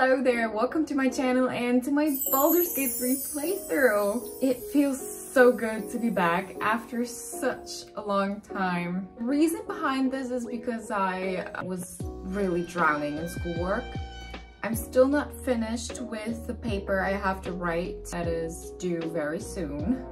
Hello there, welcome to my channel and to my Baldur's Gate 3 playthrough. It feels so good to be back after such a long time. The reason behind this is because I was really drowning in schoolwork. I'm still not finished with the paper I have to write that is due very soon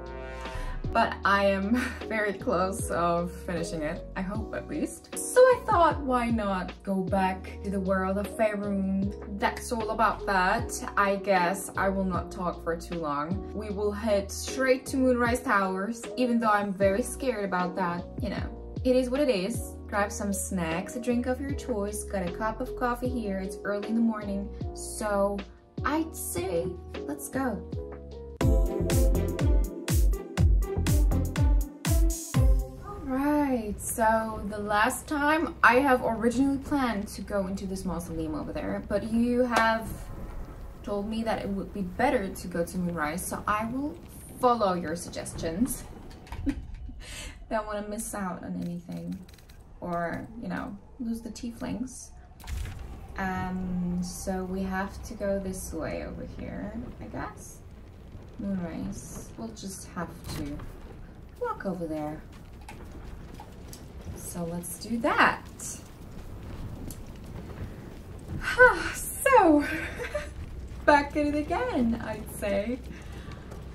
but I am very close of finishing it, I hope at least. So I thought, why not go back to the world of Faerun? That's all about that. I guess I will not talk for too long. We will head straight to Moonrise Towers, even though I'm very scared about that, you know. It is what it is. Grab some snacks, a drink of your choice, got a cup of coffee here, it's early in the morning, so I'd say let's go. Right, so the last time I have originally planned to go into this mausoleum over there, but you have told me that it would be better to go to Moonrise, so I will follow your suggestions. Don't want to miss out on anything or, you know, lose the tieflings. Um, so we have to go this way over here, I guess. Moonrise. We'll just have to walk over there. So let's do that. so, back at it again, I'd say.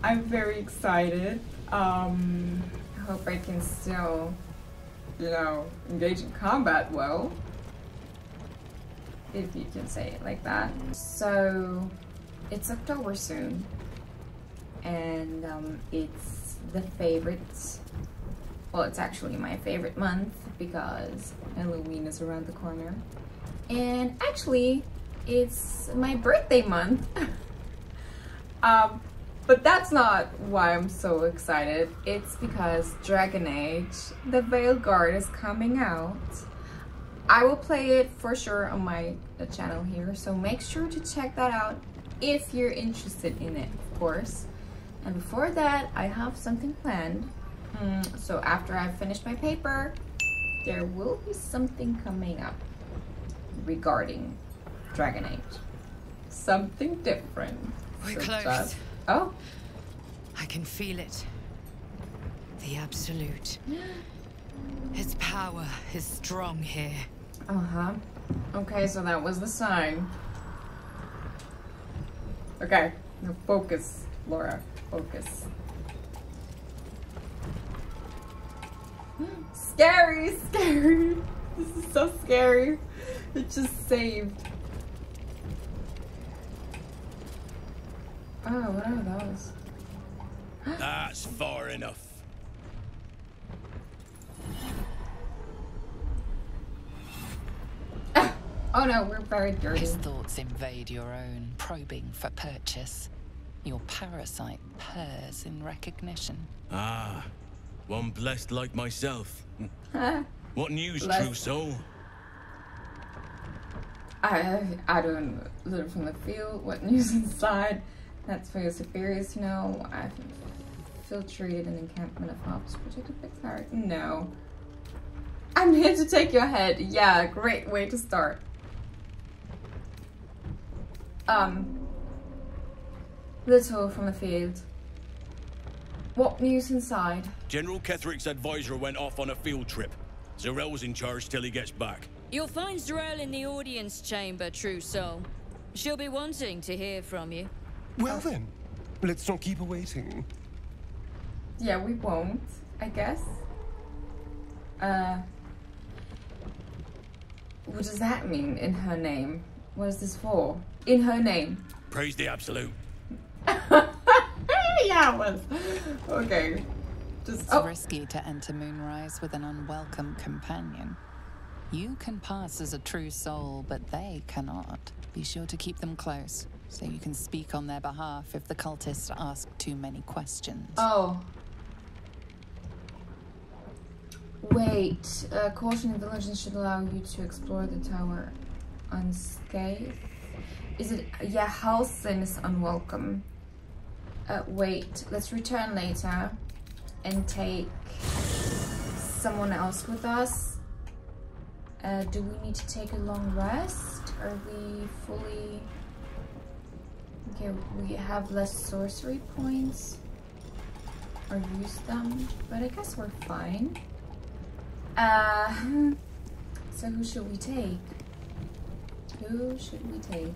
I'm very excited. Um, I hope I can still, you know, engage in combat well. If you can say it like that. So, it's October soon. And um, it's the favorite well it's actually my favorite month because Halloween is around the corner. And actually, it's my birthday month. um, but that's not why I'm so excited. It's because Dragon Age, the Veilguard is coming out. I will play it for sure on my channel here, so make sure to check that out if you're interested in it, of course. And before that, I have something planned. Mm, so after I've finished my paper, there will be something coming up regarding Dragon Age. Something different. We're close. oh. I can feel it. The Absolute. His power is strong here. Uh-huh. Okay, so that was the sign. Okay, now focus, Laura. Focus. Scary, scary. This is so scary. It just saved. Oh, what are those? That's far enough. oh no, we're very dirty. His thoughts invade your own, probing for purchase. Your parasite purrs in recognition. Ah, one blessed like myself. what news, blessed. true soul? I I don't live from the field. What news inside? That's for your superiors to know. I've infiltrated an encampment of hops protected by No. I'm here to take your head. Yeah, great way to start. Um, little from the field. What news inside? General Ketheric's advisor went off on a field trip. Z'rell's in charge till he gets back. You'll find Z'rell in the audience chamber, true soul. She'll be wanting to hear from you. Well then, let's not keep her waiting. Yeah, we won't, I guess. Uh, what does that mean in her name? What is this for? In her name. Praise the Absolute. yeah, it was. Okay. Just, it's oh. risky to enter Moonrise with an unwelcome companion. You can pass as a true soul, but they cannot. Be sure to keep them close, so you can speak on their behalf if the cultists ask too many questions. Oh. Wait, uh, caution intelligence should allow you to explore the tower unscathed. Is it, yeah, Halsin is unwelcome. Uh, wait, let's return later and take someone else with us. Uh, do we need to take a long rest? Are we fully Okay, we have less sorcery points or use them, but I guess we're fine. Uh, so who should we take? Who should we take?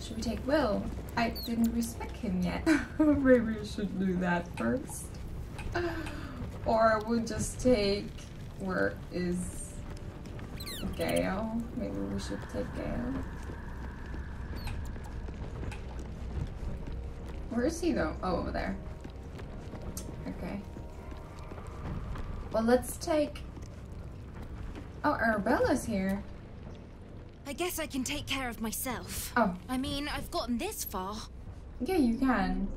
Should we take Will? I didn't respect him yet. Maybe we should do that first. Or we'll just take where is Gale? Maybe we should take Gale. Where is he though? Oh, over there. Okay. Well, let's take... Oh, Arabella's here. I guess I can take care of myself. Oh, I mean, I've gotten this far. yeah, you can.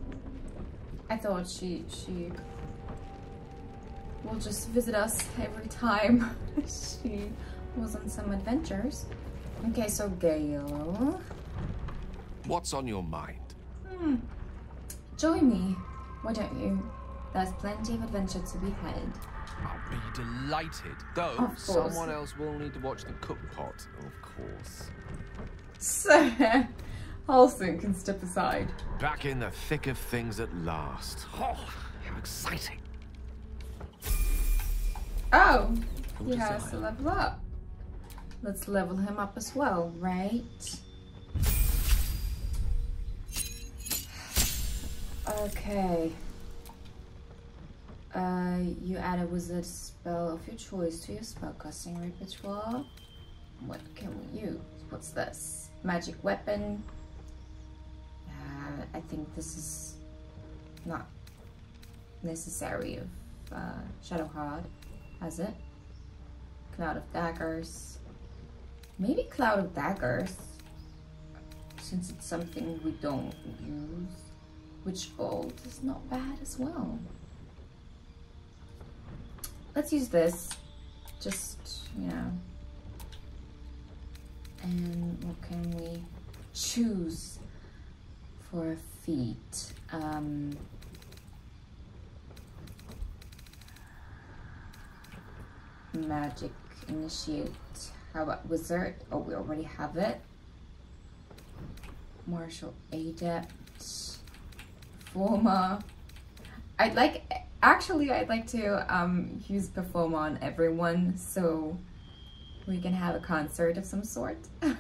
I thought she she will just visit us every time she was on some adventures. Okay, so Gale. What's on your mind? Hmm. Join me, why don't you? There's plenty of adventure to be had. I'll be delighted. Though, Of someone else will need to watch the cook pot, of course. So, Halsin can step aside. Back in the thick of things at last. Oh, how exciting. Oh, Who he has to level up. Let's level him up as well, right? Okay. Uh, you add a wizard spell of your choice to your spellcasting repertoire. What can we use? What's this? Magic weapon. Uh, I think this is not necessary of uh, Shadowheart, has it? Cloud of daggers. Maybe Cloud of daggers, since it's something we don't use. Witch bolt is not bad as well. Let's use this. Just, you know. And what can we choose for a feat? Um, magic initiate. How about wizard? Oh, we already have it. Martial adept. former I'd like, actually, I'd like to um, use perform on everyone so we can have a concert of some sort. uh,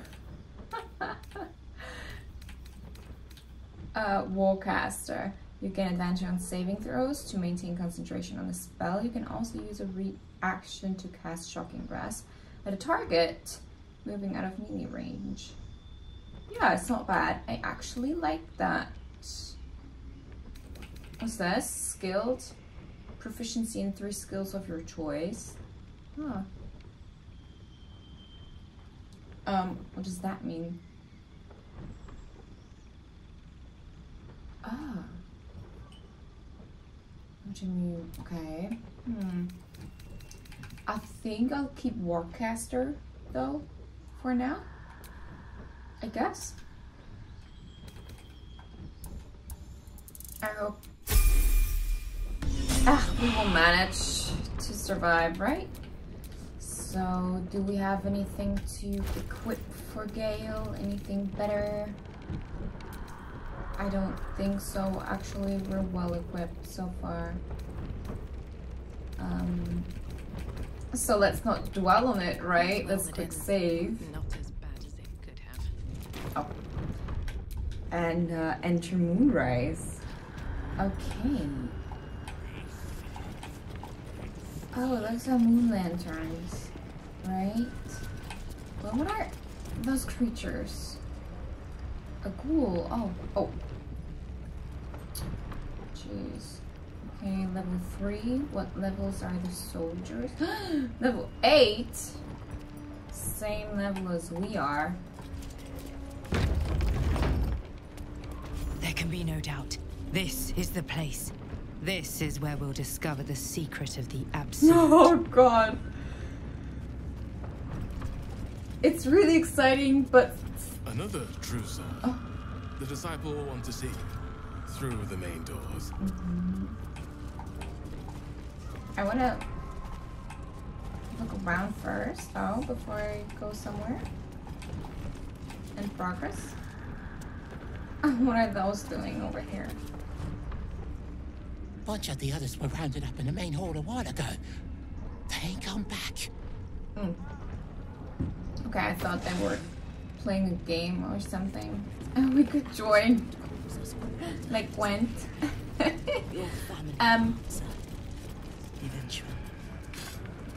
Warcaster. You gain advantage on saving throws to maintain concentration on a spell. You can also use a reaction to cast Shocking Grasp at a target moving out of melee range. Yeah, it's not bad. I actually like that. What's this? Skilled. Proficiency in three skills of your choice. Huh. Um, what does that mean? Ah. What do you mean? Okay. Hmm. I think I'll keep Warcaster though for now. I guess. I hope. Ah, we will manage to survive, right? So, do we have anything to equip for Gale? Anything better? I don't think so. Actually, we're well equipped so far. Um, so let's not dwell on it, right? Let's quick save. Not as bad as it could have. Oh. And uh, enter Moonrise. Okay. Oh, those are moon lanterns, right? Well, what are those creatures? A ghoul. Oh, oh. Jeez. Okay, level three. What levels are the soldiers? level eight. Same level as we are. There can be no doubt. This is the place. This is where we'll discover the secret of the absolute. Oh god. It's really exciting, but Another true soul. Oh. The disciple will want to see through the main doors. Mm-hmm. I want to look around first, though, before I go somewhere. In progress. what are those doing over here? Bunch of the others were rounded up in the main hall a while ago. They ain't come back. Mm. Okay, I thought they were playing a game or something. And we could join. like Gwent. um.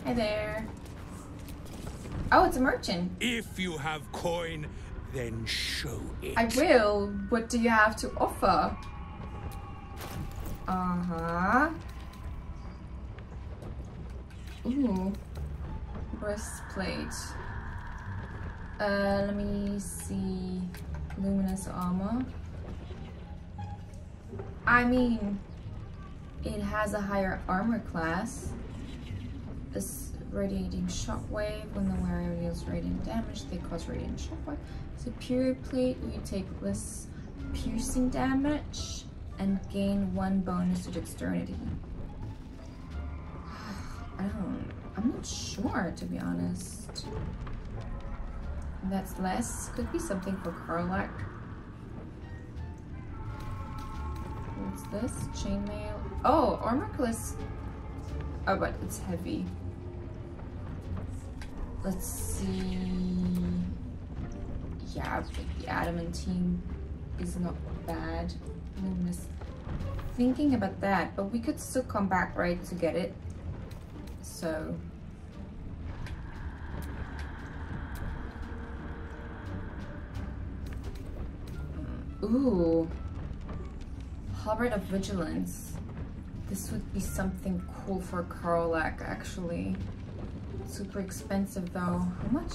Hi there. Oh, it's a merchant. If you have coin, then show it. I will. What do you have to offer? Uh-huh. Ooh. Breastplate. Uh, let me see. Luminous armor. I mean, it has a higher armor class. This radiating shockwave. When the wearer deals radiant damage, they cause radiant shockwave. Superior plate, you take less piercing damage and gain one bonus to dexterity. I don't, I'm not sure to be honest. That's less, could be something for Karlach. What's this? Chainmail. Oh, armor class. Oh, but it's heavy. Let's see. Yeah, the adamantine is not bad. I'm just thinking about that, but we could still come back, right, to get it. So. Mm, ooh. Halberd of Vigilance. This would be something cool for Karlach, actually. Super expensive, though. How much?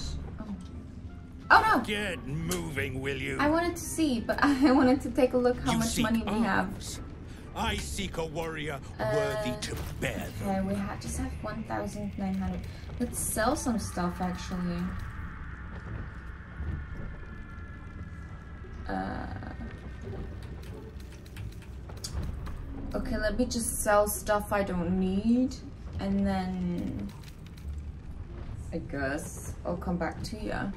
Oh. No! Get moving, will you? I wanted to see, but I wanted to take a look how you much money we have. I seek a warrior uh, worthy to bear them. Okay, we have, just have 1,900. Let's sell some stuff, actually. Uh, okay, let me just sell stuff I don't need. And then... I guess I'll come back to you.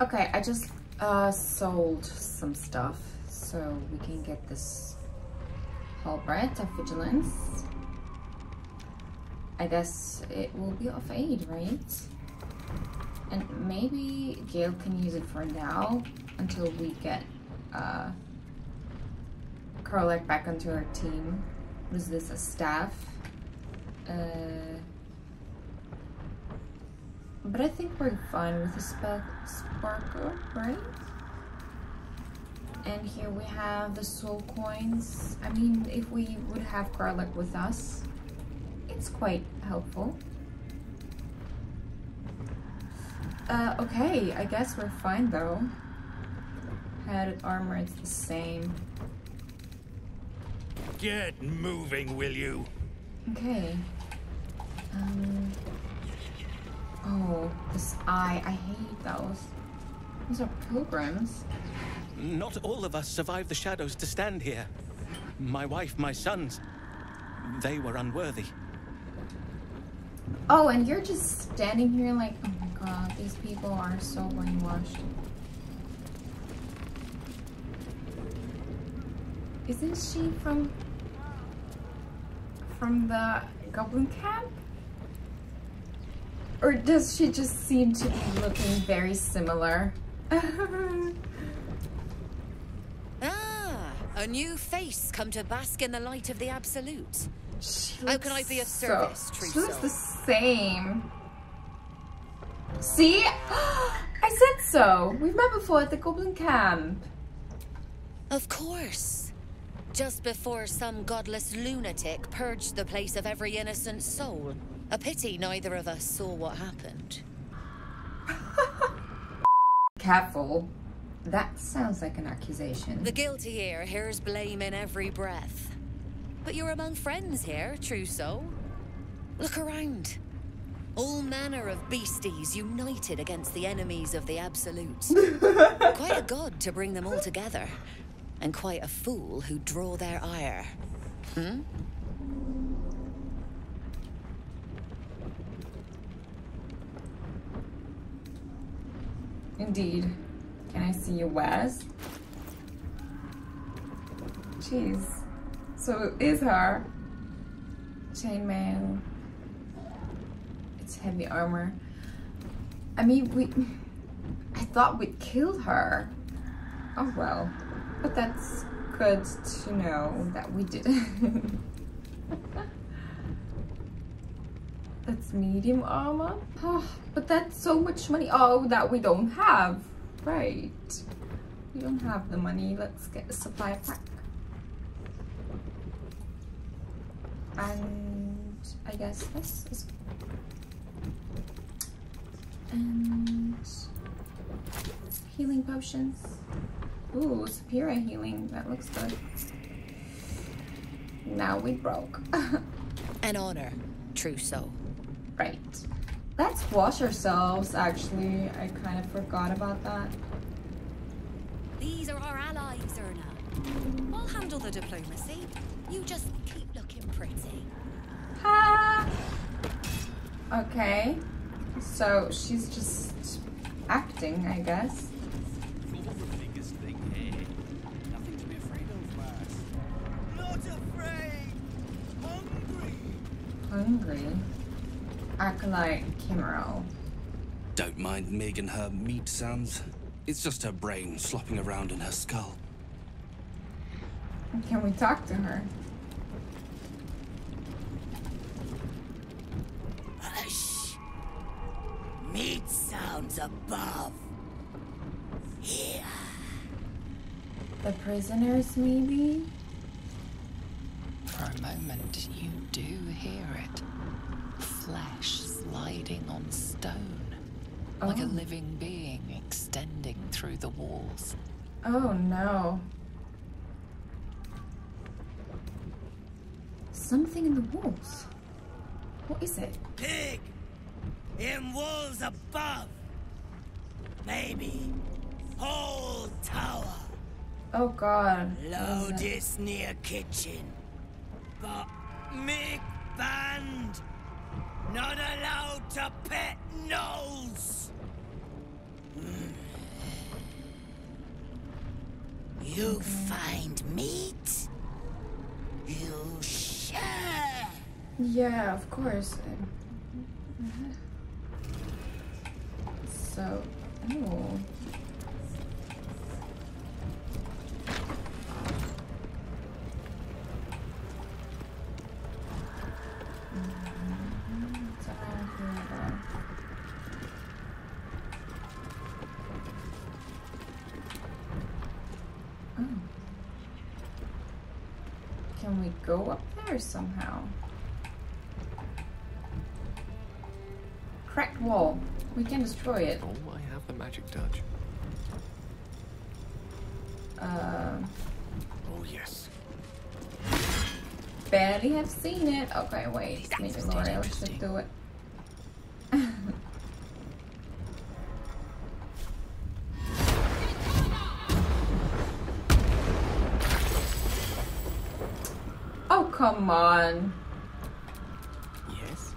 Okay, I just uh, sold some stuff. So we can get this Halberd of Vigilance. I guess it will be of aid, right? And maybe Gale can use it for now until we get uh, Karlach back onto our team. What is this, a staff? Uh, but I think we're fine with the spark sparkle, right? And here we have the soul coins. I mean, if we would have Karlach with us, it's quite helpful. Uh, okay, I guess we're fine though. Head armor, it's the same. Get moving, will you? Okay. Um. Oh, this eye. I hate those. Those are pilgrims. Not all of us survived the shadows to stand here. My wife, my sons, they were unworthy. Oh, and you're just standing here like, oh my god, these people are so brainwashed. Isn't she from from the goblin camp? Or does she just seem to be looking very similar? ah, a new face come to bask in the light of the Absolute. How can I be of service, so, She looks the same. See? I said so. We've met before at the Goblin Camp. Of course. Just before some godless lunatic purged the place of every innocent soul. A pity neither of us saw what happened. Careful. That sounds like an accusation. The guilty ear hears blame in every breath. But you're among friends here, true soul. Look around. All manner of beasties united against the enemies of the Absolute. quite a god to bring them all together. And quite a fool who draw their ire. Hmm? Indeed. Can I see you, Wes? Jeez. So it is her. Chainmail. It's heavy armor. I mean, we... I thought we'd killed her. Oh well. But that's good to know that we didn't. that's medium armor. Oh, but that's so much money. Oh, that we don't have. Right. We don't have the money. Let's get a supply pack. And I guess this is and healing potions. Ooh, superior healing. That looks good. Now we broke. An honor, true soul. Right. Let's wash ourselves, actually. I kind of forgot about that. These are our allies, Erna. I'll handle the diplomacy. You just keep looking pretty. Ha! Okay. So she's just acting, I guess. Hungry. Acolyte Kimmerl. Don't mind Mig and her meat sounds. It's just her brain slopping around in her skull. Can we talk to her? Hush. Meat sounds above. Here. The prisoners, maybe? For a moment, you do hear it. Flesh sliding on stone. Like a Oh. living being extending through the walls. Oh no. Something in the walls. What is it? Pig. In walls above. Maybe. Whole tower. Oh god. What is it? Loudest near kitchen. But Mig banned. Not allowed to pet nose. Hmm. You find meat. You share. Yeah, of course. So, oh. Go up there somehow? Cracked wall. We can destroy it. Oh, I have the magic touch. Uh, Oh, yes. barely have seen it. Okay, wait. Maybe Lauriel should do it. Come on. Yes?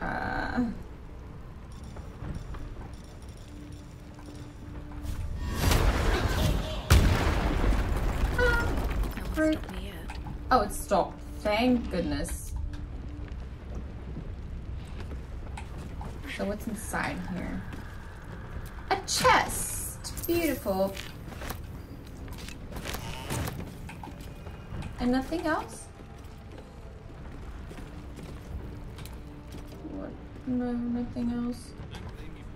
Uh, fruit. Oh, it stopped. Thank goodness. So what's inside here? A chest. Beautiful. And nothing else? What? No, nothing else.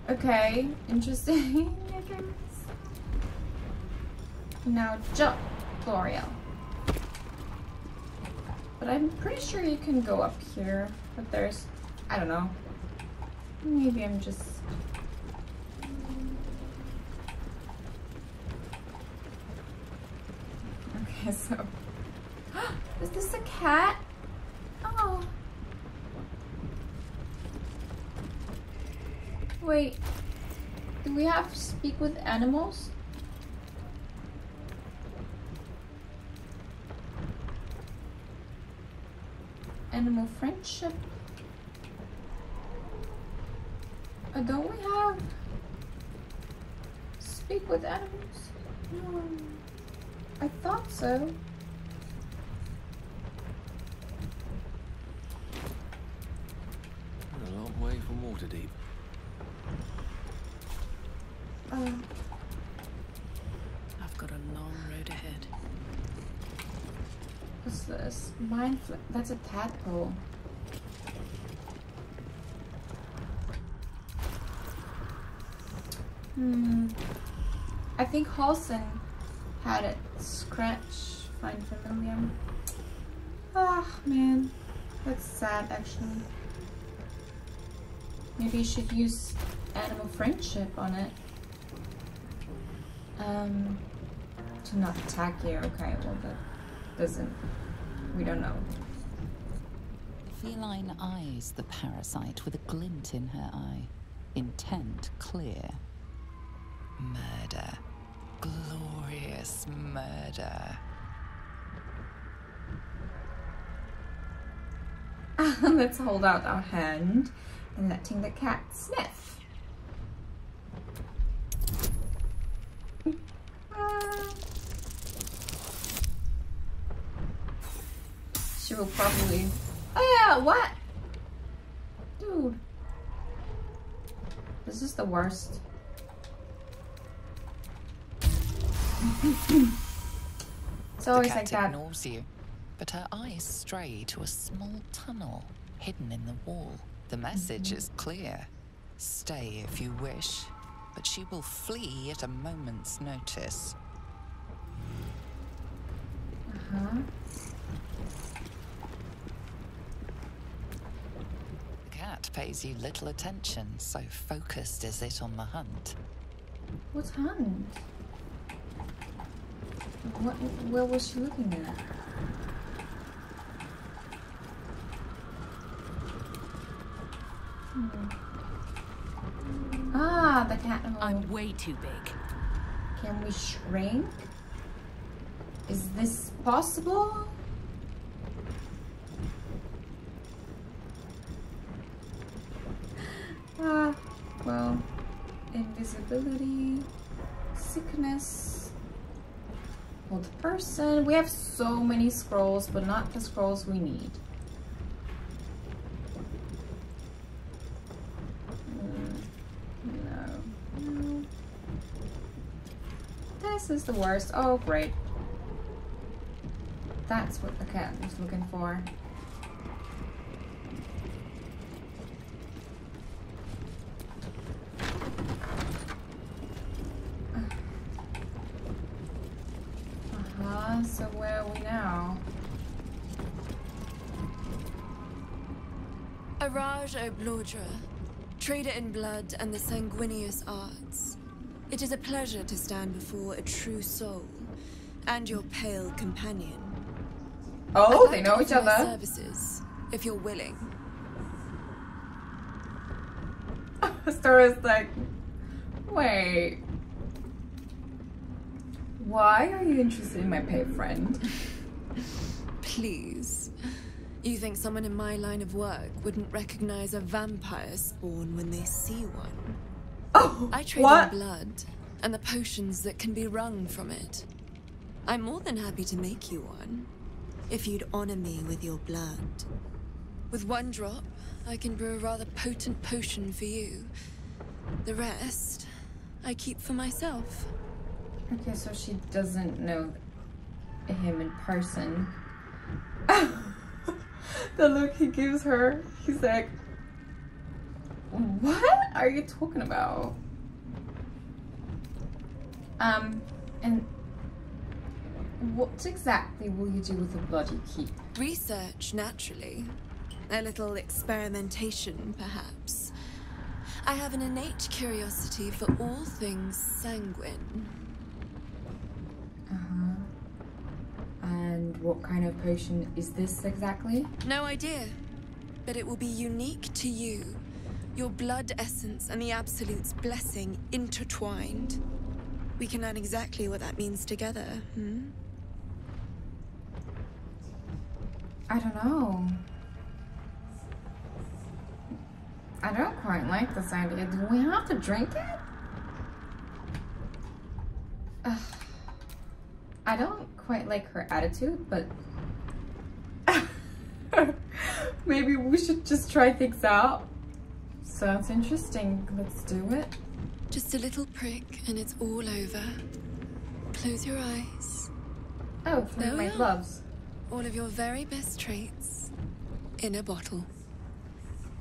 Okay, interesting. Now jump, Lauriel. But I'm pretty sure you can go up here. But there's, I don't know. Maybe I'm just. Okay, so. Is this a cat? Oh. Wait. Do we have to speak with animals? Animal friendship? Uh, don't we have speak with animals? I thought so. A long way from Waterdeep. I've got a long road ahead. what's this? Mind flip. That's a tadpole. Hmm. I think Halsin had it. Scratch. Find familiar. Ah, man. That's sad, actually. Maybe you should use animal friendship on it. Um, to not attack you. Okay, well that doesn't. We don't know. Feline eyes the parasite with a glint in her eye. Intent clear. Murder. Glorious murder. Let's hold out our hand and letting the cat sniff. Ah. Will probably. Oh yeah, what? Dude. This is the worst. it's always the like that. ignores you, but her eyes stray to a small tunnel hidden in the wall. The message is clear. Stay if you wish, but she will flee at a moment's notice. Uh-huh. Cat pays you little attention, so focused is it on the hunt. What hunt? What? Where was she looking at? Hmm. Ah, the cat hole. I'm way too big. Can we shrink? Is this possible? Ah, well, invisibility, sickness, old person. We have so many scrolls, but not the scrolls we need. Mm. This is the worst. Oh, great. That's what the cat was looking for. Uh-huh, so where are we now? Oblodra, trader in blood and the sanguineous arts. It is a pleasure to stand before a true soul and your pale companion. Oh, they know each other. Services, if you're willing. Stora's like, wait. Why are you interested in my pay friend? Please. You think someone in my line of work wouldn't recognize a vampire spawn when they see one? Oh, I trade what? in blood and the potions that can be wrung from it. I'm more than happy to make you one, if you'd honor me with your blood. With one drop, I can brew a rather potent potion for you. The rest, I keep for myself. Okay, so she doesn't know him in person. the look he gives her, he's like, What are you talking about? Um, and what exactly will you do with the blood you keep? Research, naturally. A little experimentation, perhaps. I have an innate curiosity for all things sanguine. Uh-huh. And what kind of potion is this exactly? No idea. But it will be unique to you. Your blood essence and the Absolute's blessing intertwined. We can learn exactly what that means together, hmm? I don't know. I don't quite like this idea. Do we have to drink it? Uh, I don't quite like her attitude, but maybe we should just try things out. Sounds interesting. Let's do it. Just a little prick and it's all over. Close your eyes. Oh, for There my gloves. All of your very best traits in a bottle.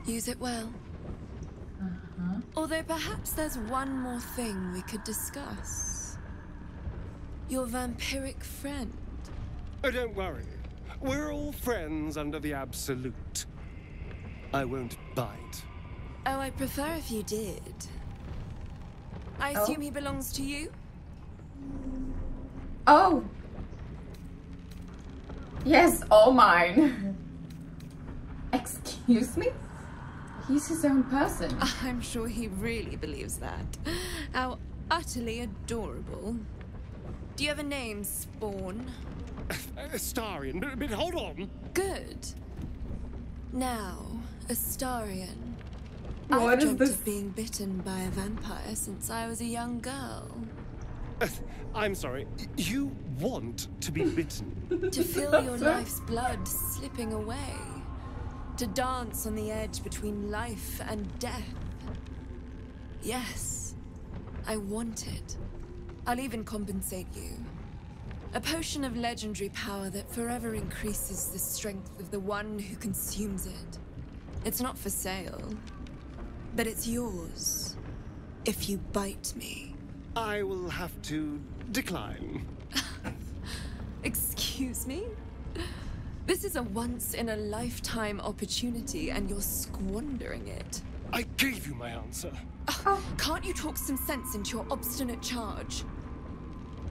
Use it well. Uh-huh. Although perhaps there's one more thing we could discuss. Your vampiric friend. Oh, don't worry. We're all friends under the Absolute. I won't bite. Oh, I prefer if you did. I Oh. assume he belongs to you? Oh! Yes, all mine. Excuse me? He's his own person. I'm sure he really believes that. How utterly adorable. Do you have a name, Spawn? Astarion, but, but hold on. Good. Now, Astarion. What I've is dreamt this? of being bitten by a vampire since I was a young girl. Uh, I'm sorry. You want to be bitten? To feel your life's blood slipping away. To dance on the edge between life and death. Yes, I want it. I'll even compensate you. A potion of legendary power that forever increases the strength of the one who consumes it. It's not for sale, but it's yours. If you bite me. I will have to decline. Excuse me? This is a once in a lifetime opportunity and you're squandering it. I gave you my answer. Oh, can't you talk some sense into your obstinate charge?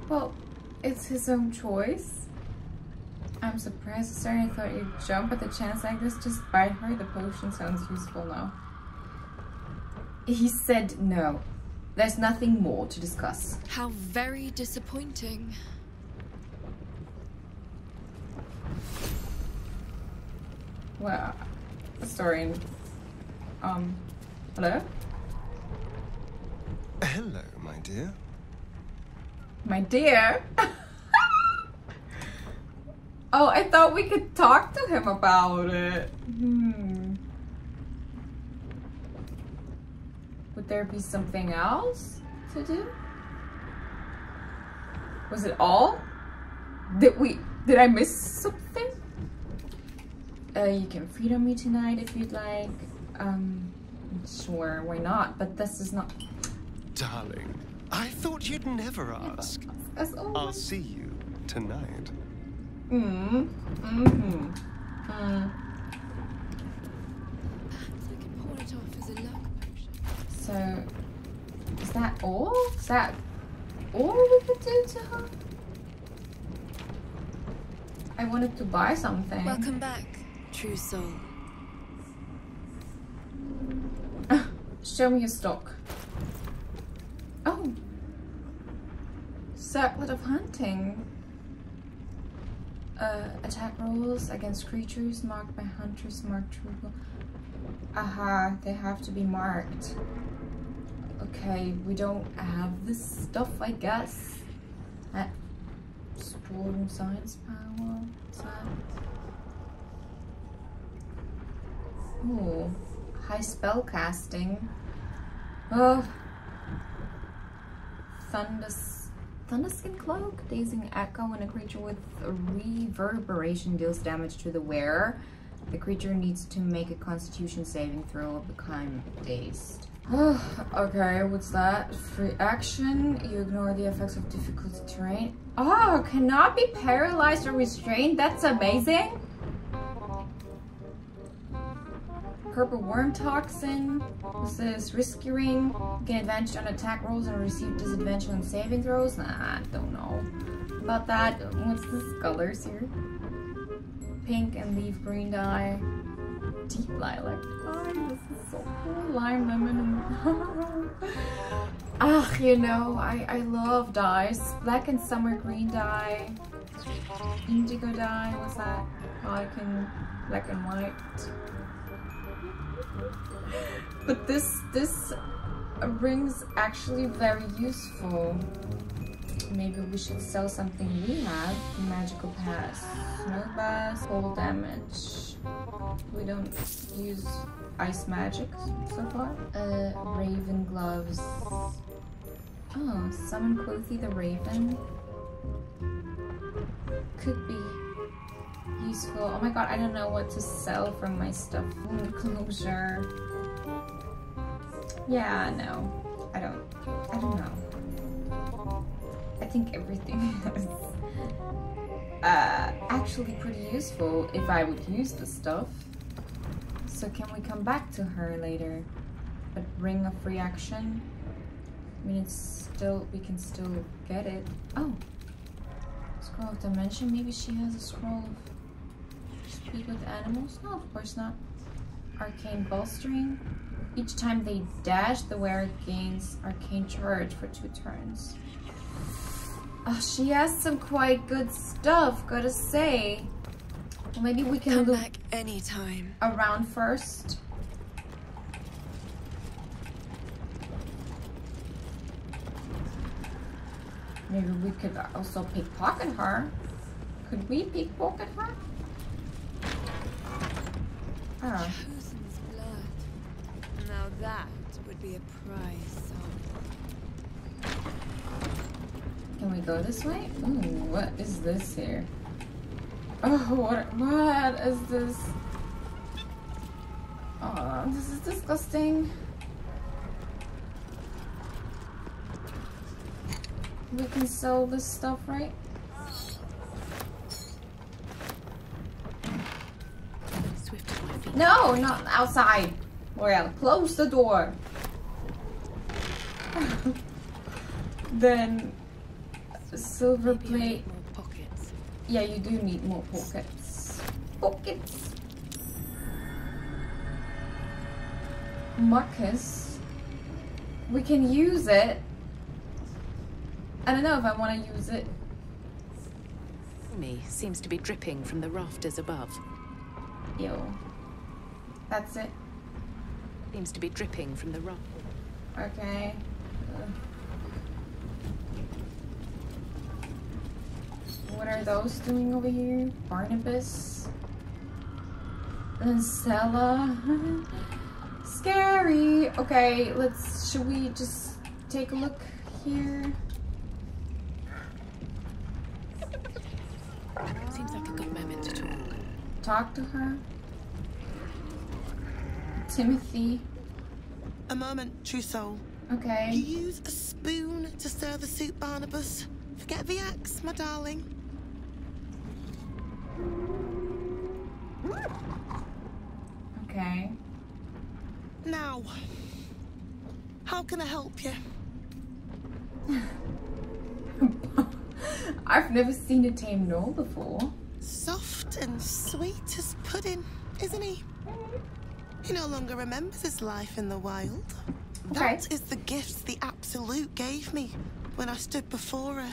Well, it's his own choice. I'm surprised Astarion thought you'd jump at the chance like this. Just bite her. The potion sounds useful now. He said no. There's nothing more to discuss. How very disappointing. Well, Astarion. Um, hello? Hello, my dear. My dear? oh, I thought we could talk to him about it. Hmm. Would there be something else to do? Was it all? Did we, did I miss something? Uh, you can feed on me tonight if you'd like. Um, sure, why not? But this is not, Darling, I thought you'd never ask. as always. I'll see you tonight. Mm. Mm-hmm. Mm. Pour it off as a luck So, is that all? Is that all we could do to her? I wanted to buy something. Welcome back, true soul. Show me your stock. Oh. Circlet of Hunting. Uh, attack rolls against creatures marked by hunters marked true. Aha, they have to be marked. Okay, we don't have this stuff, I guess. That stored science power. That? Ooh, high spell casting. Oh, Thunders, Thunderskin Cloak, dazing echo when a creature with reverberation deals damage to the wearer. The creature needs to make a Constitution saving throw or become dazed. okay, what's that? Free action. You ignore the effects of difficult terrain. Oh, cannot be paralyzed or restrained. That's amazing. Purple worm toxin. This is Risky ring. Gain advantage on attack rolls and receive disadvantage on saving throws. Nah, I don't know about that. What's this colors here? Pink and leaf green dye. Deep lilac. This is so cool. Lime lemon and ah, you know, I I love dyes. Black and summer green dye. Indigo dye. What's that? Black and black and white. But this this ring's actually very useful. Maybe we should sell something we have. Magical pass. Snow bass. Cold damage. We don't use ice magic so far. Uh, raven gloves. Oh, summon Quothy the Raven. Could be useful. Oh my god, I don't know what to sell from my stuff. Closure. Yeah, no. I don't. I don't know. I think everything is uh, actually pretty useful if I would use the stuff. So can we come back to her later? But ring of reaction? I mean, it's still, we can still get it. Oh, scroll of dimension. Maybe she has a scroll of speak with animals? No, of course not. Arcane bolstering. Each time they dash, the wearer gains arcane charge for two turns. Oh, she has some quite good stuff, gotta say. Well, maybe we can Come look back anytime. around first. Maybe we could also pickpocket her. Could we pickpocket her? Now that would be a prize. Can we go this way? Ooh, what is this here? Oh, what, what is this? Oh, this is disgusting. We can sell this stuff, right? No, not outside. Well, close the door. then silver plate. Yeah, you do need more pockets. Pockets. Marcus. We can use it. I don't know if I want to use it. Me seems to be dripping from the rafters above. Ew. That's it. Seems to be dripping from the rock. Okay. Ugh. What are those doing over here? Barnabas? And Stella? Scary! Okay, let's, should we just take a look here? Seems like a good moment to talk. Talk to her? Timothy? A moment, true soul. Okay. You use a spoon to stir the soup, Barnabas. Forget the axe, my darling. Okay. Now, how can I help you? I've never seen a tame gnoll before. Soft and sweet as pudding, isn't he? He no longer remembers his life in the wild. Okay. That is the gift the Absolute gave me when I stood before her.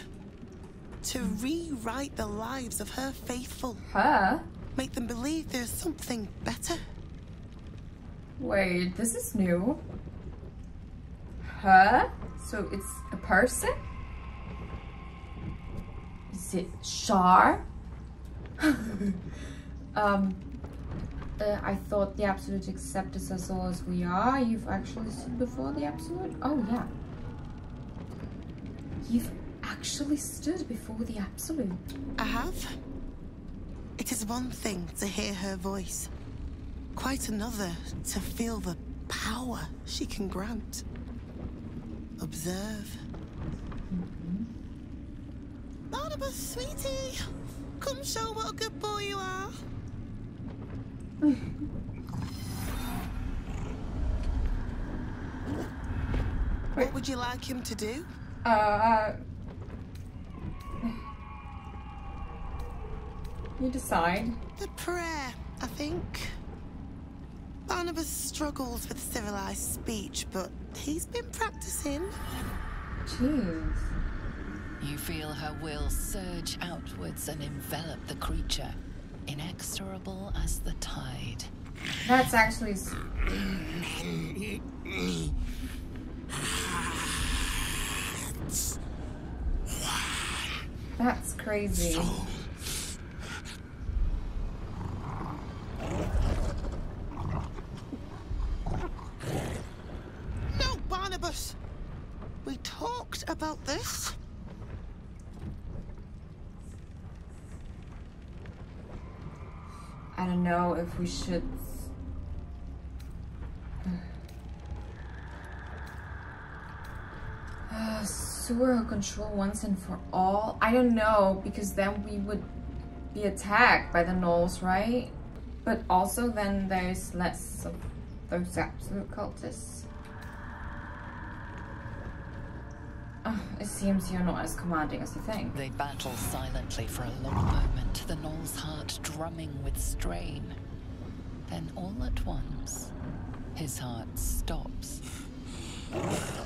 To rewrite the lives of her faithful. Her? Make them believe there's something better. Wait, this is new. Her? So it's a person? Is it Shar? um, I thought the Absolute accepted us all as we are. You've actually stood before the Absolute? Oh, yeah. You've actually stood before the Absolute. I have. It is one thing to hear her voice, quite another to feel the power she can grant. Observe. Mm-hmm. Barnabas, sweetie, come show what a good boy you are. What would you like him to do? Uh, you decide. The prayer, I think. Barnabas struggles with civilized speech, but he's been practicing. Jeez. You feel her will surge outwards and envelop the creature, inexorable as the tide. That's actually. s- That's crazy. No, Barnabas! We talked about this. I know if we should. Uh, sewer control once and for all? I don't know, because then we would be attacked by the gnolls, right? But also then there's less of those absolute cultists. Uh, it seems you're not as commanding as you think. They battle silently for a long moment, the gnoll's heart drumming with strain. Then all at once, his heart stops.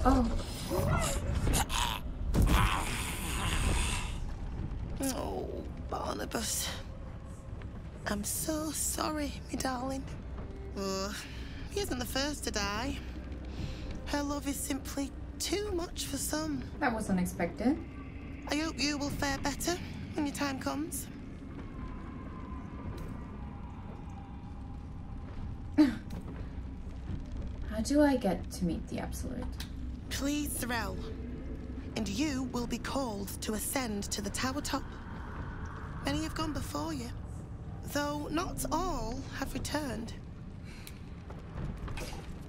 Oh. Oh, Barnabas. I'm so sorry, me darling. Oh, he isn't the first to die. Her love is simply too much for some. That was unexpected. I hope you will fare better when your time comes. How do I get to meet the Absolute? Please, Thorell. And you will be called to ascend to the tower top. Many have gone before you, though not all have returned.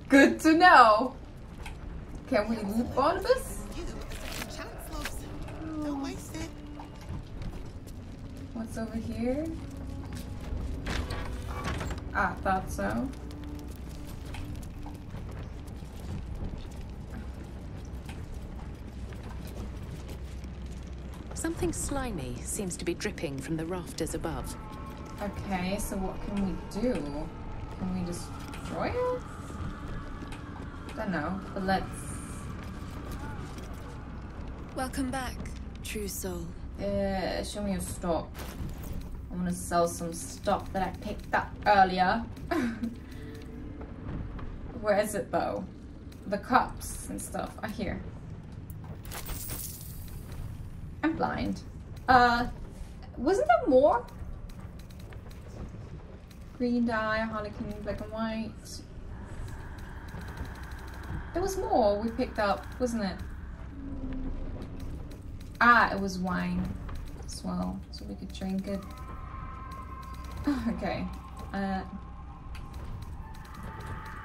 Good to know. Can we loop Barnabas? What's over here? I thought so. Something slimy seems to be dripping from the rafters above. Okay, so what can we do? Can we destroy it? I don't know, but let's. Welcome back, true soul. Uh, show me your stock. I want to sell some stuff that I picked up earlier. Where is it though? The cups and stuff are here. I'm blind. Uh, wasn't there more? Green dye, harlequin, black and white. There was more we picked up, wasn't it? Ah, it was wine as well, so we could drink it. okay. Uh,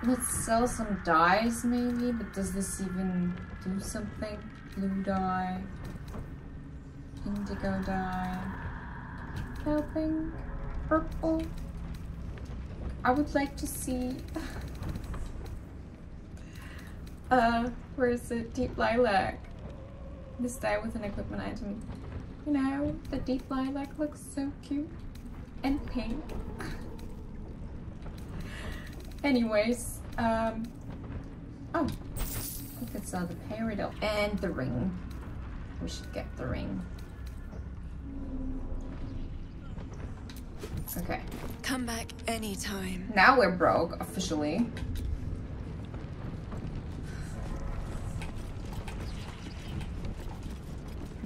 let's sell some dyes maybe, but does this even do something? Blue dye, indigo dye, helping, purple. I would like to see. uh, where is it? Deep lilac. This dye with an equipment item. You know, the deep lilac looks so cute and pink. Anyways, um, oh, could sell the peridot and the ring. We should get the ring. Okay. Come back anytime. Now we're broke, officially.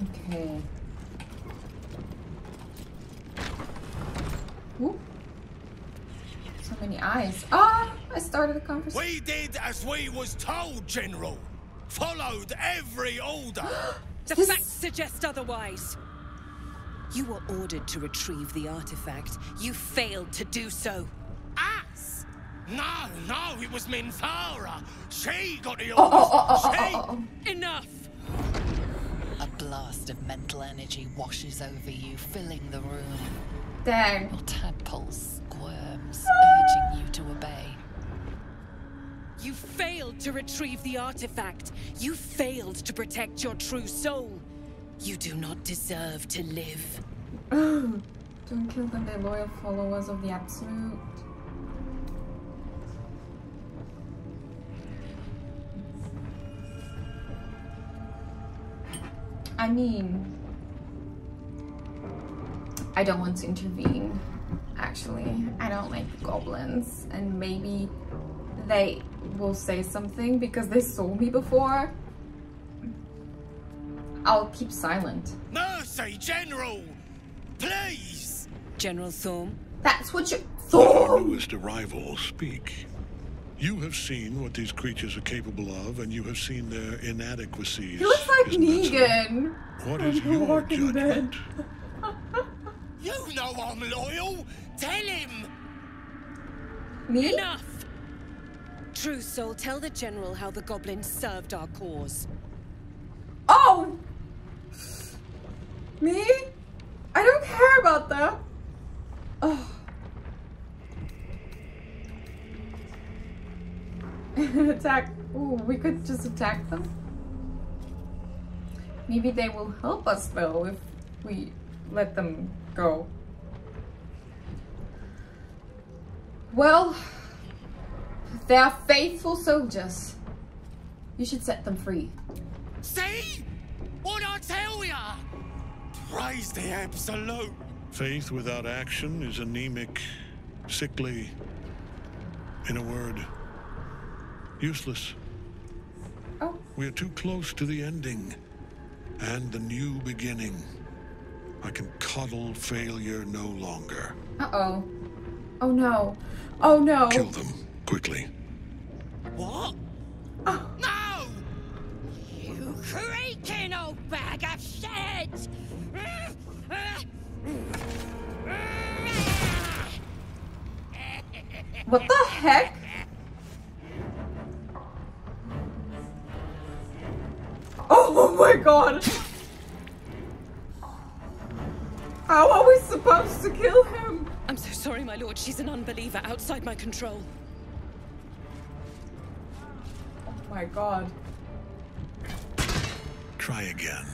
Okay. Ooh. So many eyes. Ah! I started a conversation. We did as we was told, General. Followed every order. the facts suggest otherwise. You were ordered to retrieve the artifact. You failed to do so. Us? No, no, it was Minthara. She got the orders. Oh, oh, oh, oh, she... oh, oh. Enough! Blast of mental energy washes over you, filling the room. Dang. Your tadpole squirms, urging you to obey. You failed to retrieve the artifact. You failed to protect your true soul. You do not deserve to live. Don't kill them, they're loyal followers of the Absolute. I mean, I don't want to intervene, actually. I don't like goblins, and maybe they will say something because they saw me before, I'll keep silent. Mercy, General! Please! General Thorm? That's what you... Let our newest arrival speak. You have seen what these creatures are capable of, and you have seen their inadequacies. He looks like Negan. What is your judgment? You know I'm loyal! Tell him! Me? Enough! True Soul, tell the General how the goblins served our cause. Oh! Me? I don't care about that. Oh. attack. Ooh, we could just attack them. Maybe they will help us though if we let them go. Well, they are faithful soldiers. You should set them free. See? What I tell ya? Praise the Absolute. Faith without action is anemic, sickly, in a word, useless. Oh. We are too close to the ending and the new beginning. I can coddle failure no longer. Uh-oh. Oh no. Oh no. Kill them, quickly. What? Oh. No! You creaking old bag of shit! What the heck? Oh, oh my god! How are we supposed to kill him? I'm so sorry, my lord. She's an unbeliever outside my control. Oh my god. Try again.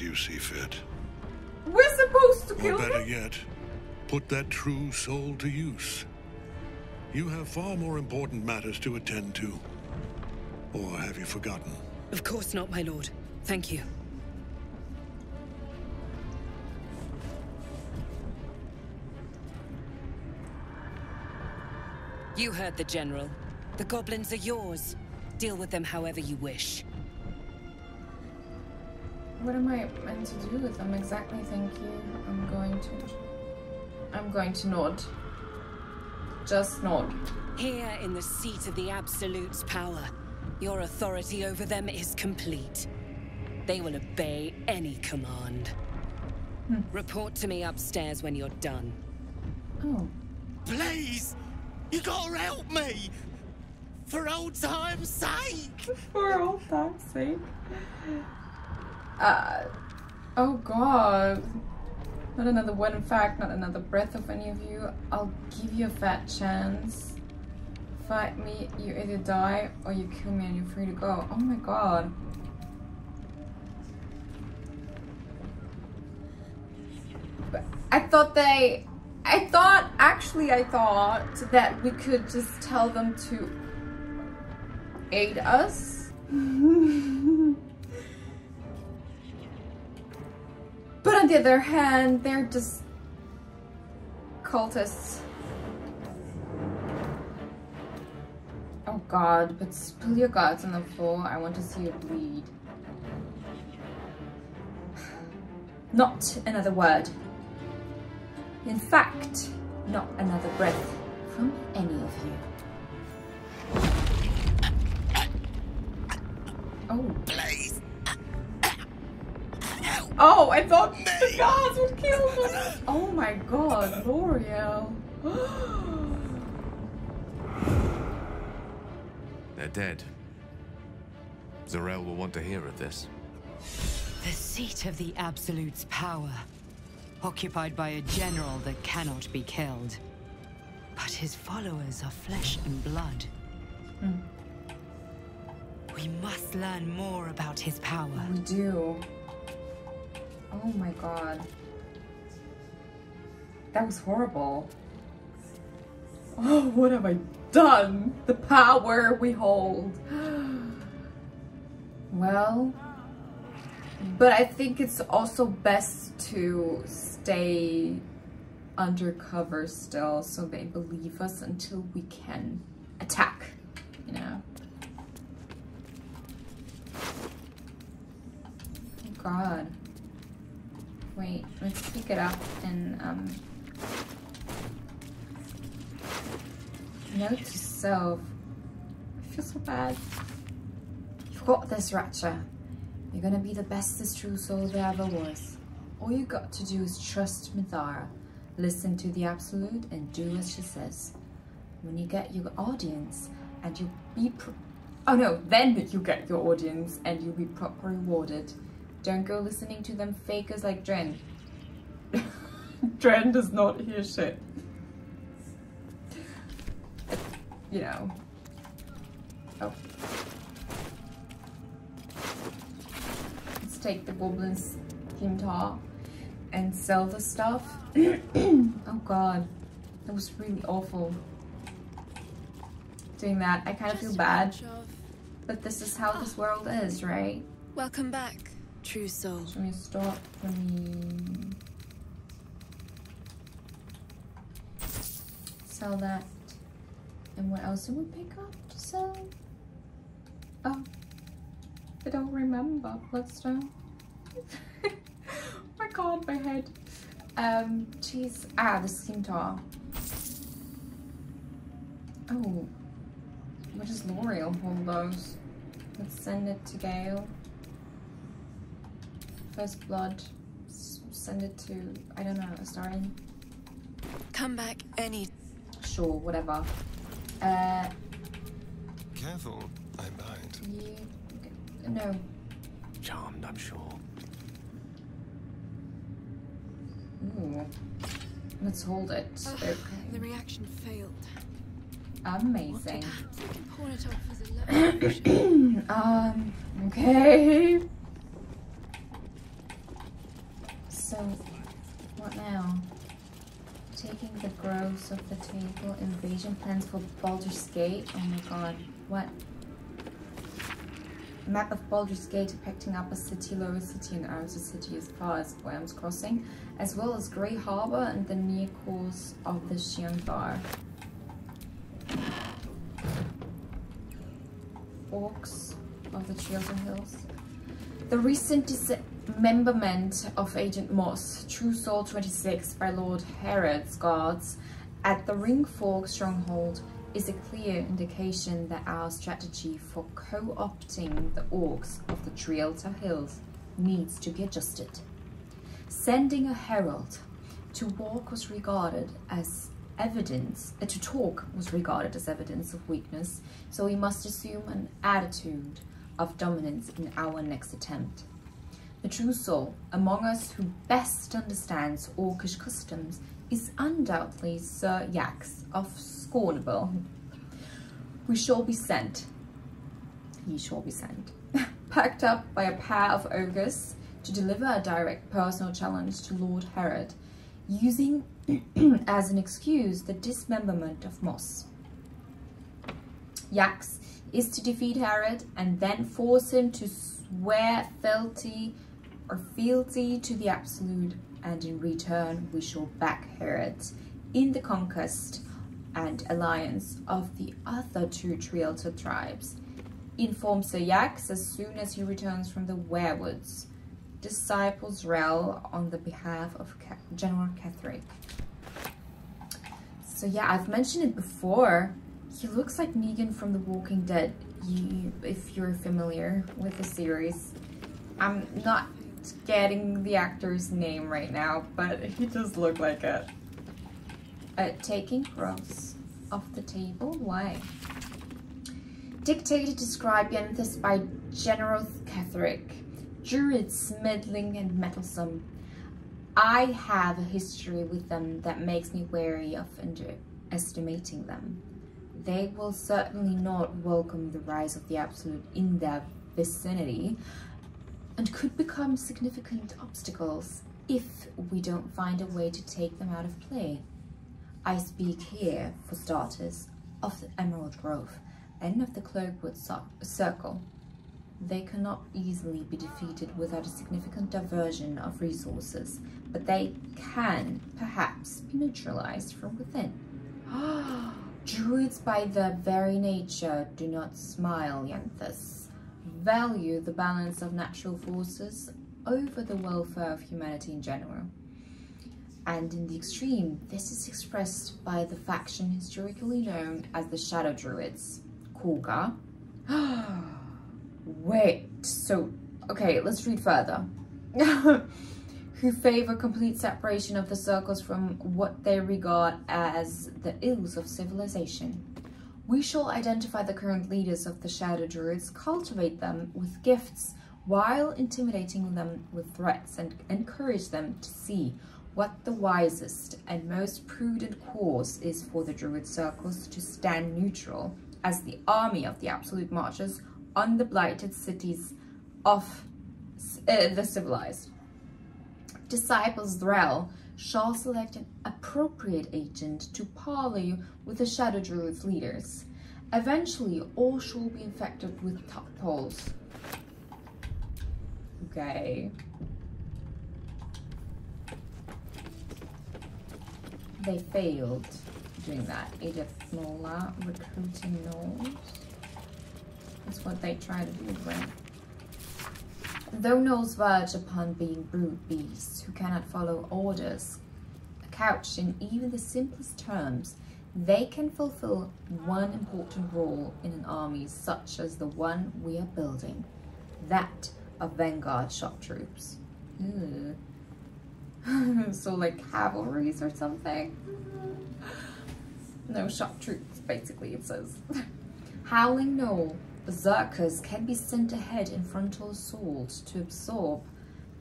As you see fit. We're supposed to Or better him? yet, put that true soul to use. You have far more important matters to attend to. Or have you forgotten? Of course not, my lord. Thank you. You heard the General. The goblins are yours. Deal with them however you wish. What am I meant to do with them exactly? Thank you. I'm going to. I'm going to nod. Just nod. Here in the seat of the Absolute's power, your authority over them is complete. They will obey any command. Hmm. Report to me upstairs when you're done. Oh. Please! You gotta help me! For old time's sake! For old time's sake. Uh. Oh god. Not another one in fact, not another breath of any of you. I'll give you a fat chance. Fight me, you either die or you kill me and you're free to go. Oh my god. I thought they I thought actually I thought that we could just tell them to aid us. the other hand, they're just cultists. Oh god, but spill your guts on the floor. I want to see you bleed. Not another word. In fact, not another breath from any of you. Oh. Please! Oh, I thought the gods would kill them. Oh my god, Lauriel. They're dead. Z'rell will want to hear of this. The seat of the Absolute's power, occupied by a general that cannot be killed. But his followers are flesh and blood. Hmm. We must learn more about his power. We do. Oh my god. That was horrible. Oh, what have I done? The power we hold. Well, but I think it's also best to stay undercover still so they believe us until we can attack, you know? Oh God. Wait, let's pick it up and um, note to self. I feel so bad. You've got this, Ratcha. You're gonna be the bestest true soul there ever was. All you got to do is trust Minthara, listen to the Absolute, and do as she says. When you get your audience, and you'll be oh no, then you get your audience, and you'll be properly rewarded. Don't go listening to them fakers like Dren. Dren does not hear shit. You know. Oh. Let's take the goblins Kimtar and sell the stuff. oh god. That was really awful. Doing that. I kind of feel bad. But this is how this world is, right? Welcome back, true soul. Should we start from Sell that. And what else did we pick up to sell? Oh, I don't remember. Bloodstone. oh my god, my head. Um, cheese. Ah, the scimitar. Oh, what does Lauriel hold those? Let's send it to Gale. First blood. Send it to, I don't know, Astarion. Come back any. Sure, whatever. Uh, Careful, I might. yeah, no. Charmed, I'm sure. Ooh. Let's hold it. Ugh, Okay. The reaction failed. Amazing. You can pawn it off as a loan. um, okay. So, what now? Taking the gross off the table, invasion plans for Baldur's Gate. Oh my god, what? Map of Baldur's Gate depicting Upper City, Lower City, and Outer City as far as Wyrm's Crossing, as well as Grey Harbour and the near course of the Chionthar. Orcs of the Chiltern Hills. The recent dismemberment of Agent Moss, True Soul 26 by Lord Herod's guards at the Ringfork stronghold is a clear indication that our strategy for co-opting the orcs of the Trielta Hills needs to be adjusted. Sending a herald to walk was regarded as evidence, uh, to talk was regarded as evidence of weakness, so we must assume an attitude of dominance in our next attempt. The true soul among us who best understands Orcish customs is undoubtedly Sir Yax of Scornubel. We shall be sent, he shall be sent, packed up by a pair of ogres to deliver a direct personal challenge to Lord Herod, using as an excuse the dismemberment of Moss. Yax is to defeat Herod and then force him to swear fealty or fealty to the Absolute and in return we shall back Herod in the conquest and alliance of the other two Trielta tribes. Inform Sir Yax as soon as he returns from the Werewoods. Disciples Rel on the behalf of Ca General Ketheric. So yeah, I've mentioned it before. He looks like Negan from The Walking Dead, you, if you're familiar with the series. I'm not getting the actor's name right now, but he does look like it. Uh, taking cross off the table? Why? Dictated to Scribianthus by General Ketheric. Druids meddling and meddlesome. I have a history with them that makes me wary of underestimating them. They will certainly not welcome the rise of the Absolute in their vicinity. And could become significant obstacles if we don't find a way to take them out of play. I speak here, for starters, of the Emerald Grove and of the Cloakwood Circle. They cannot easily be defeated without a significant diversion of resources, but they can, perhaps, be neutralized from within. Druids by their very nature do not smile, Yanthus. Value the balance of natural forces over the welfare of humanity in general. And in the extreme, this is expressed by the faction historically known as the Shadow Druids, Kulga. Wait, so, okay, let's read further. Who favor complete separation of the circles from what they regard as the ills of civilization. We shall identify the current leaders of the Shadow Druids, cultivate them with gifts, while intimidating them with threats and encourage them to see what the wisest and most prudent course is for the Druid circles to stand neutral as the army of the Absolute marches on the blighted cities of uh, the civilized. Disciples Thrall shall select an appropriate agent to parley with the Shadow Druid's leaders. Eventually, all shall be infected with tadpoles Okay. They failed doing that. Edith Nola recruiting gnolls. That's what they try to do, right? Though gnolls verge upon being brute beasts who cannot follow orders, couched in even the simplest terms, they can fulfill one important role in an army such as the one we are building. That of vanguard shock troops. so like cavalries or something? No shock troops, basically it says. Howling Gnoll, berserkers can be sent ahead in frontal assault to absorb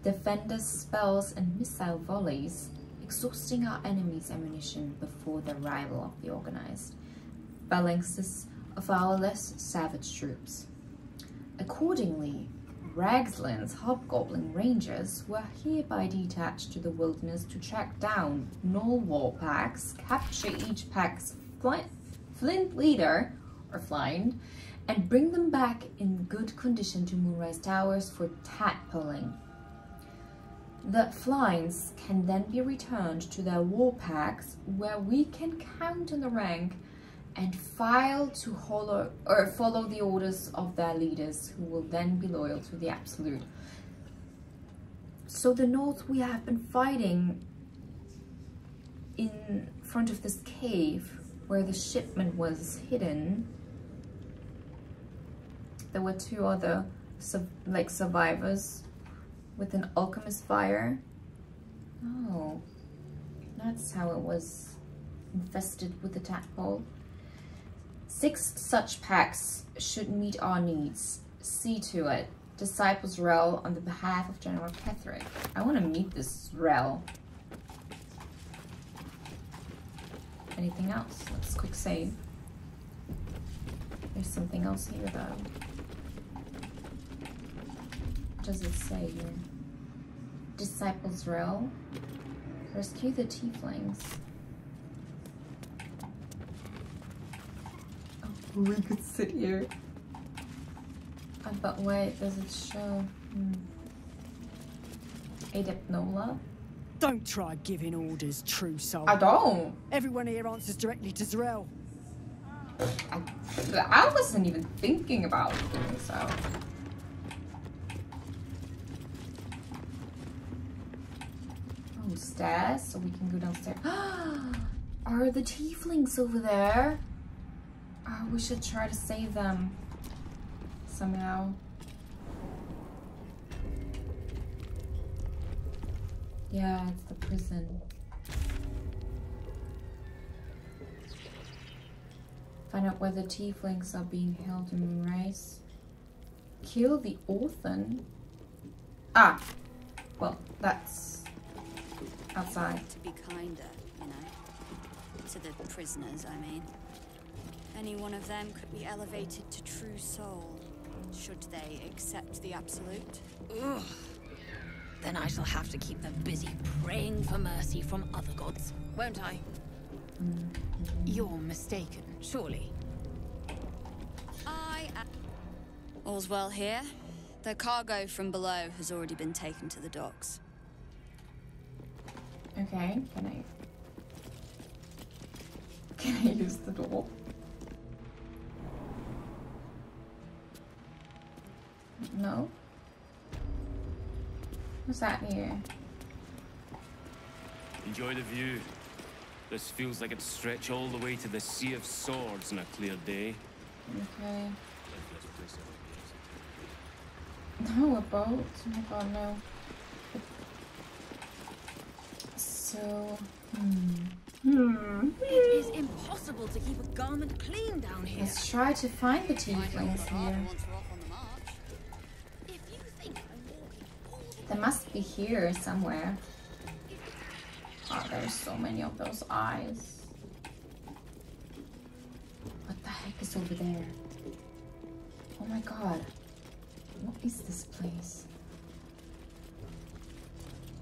defenders' spells and missile volleys, exhausting our enemy's ammunition before the arrival of the organized phalanxes of our less savage troops. Accordingly, Ragsland's hobgoblin rangers were hereby detached to the wilderness to track down gnoll war packs, capture each pack's flint leader, or flying, and bring them back in good condition to Moonrise Towers for tadpoling. The flies can then be returned to their war packs where we can count in the rank and file to follow or follow the orders of their leaders who will then be loyal to the absolute. So the north we have been fighting in front of this cave where the shipment was hidden. There were two other like survivors with an alchemist fire. Oh, that's how it was infested with the tadpole. Six such packs should meet our needs. See to it. Disciples Rel on the behalf of General Ketheric. I want to meet this Rel. Anything else? Let's quick save. There's something else here though. What does it say here? Disciples Rel. Rescue the tieflings. we could sit here. Uh, but wait, does it show? Hmm. Adepnola? Don't try giving orders, true soul. I don't. Everyone here answers directly to Z'rell. I, I wasn't even thinking about doing so. Oh, stairs, so we can go downstairs. Are the tieflings over there? Oh, we should try to save them somehow. Yeah, it's the prison. Find out where the tieflings are being held in Moonrise. Kill the orphan? Ah, well, that's outside. To be kinder, you know. To the prisoners, I mean. Any one of them could be elevated to true soul. should they accept the Absolute. Ugh. Then I shall have to keep them busy praying for mercy from other gods, won't I? Mm-hmm. You're mistaken, surely. I am... All's well here. The cargo from below has already been taken to the docks. Okay, can I... Can I use the door? No? What's that here? Enjoy the view. This feels like it stretch all the way to the Sea of Swords on a clear day. Okay. No, a boat? Oh my god, no. So, hmm. Hmm. It is impossible to keep a garment clean down here. Let's try to find the tieflings here. They must be here somewhere. Oh, there's so many of those eyes. What the heck is over there? Oh my god. What is this place?